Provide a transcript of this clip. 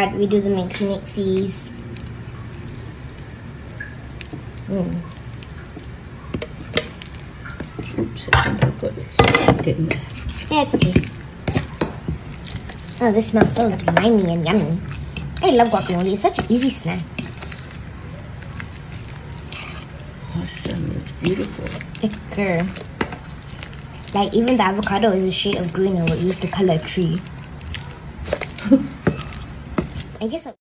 We do the mixy mixies. Mm. Oops, I think I it in there. Yeah, it's okay. Oh, this smells so limey and yummy. I love guacamole. It's such an easy snack. Awesome, it's beautiful. Thicker. Like even the avocado is a shade of green and what used to color tree. I guess. I'll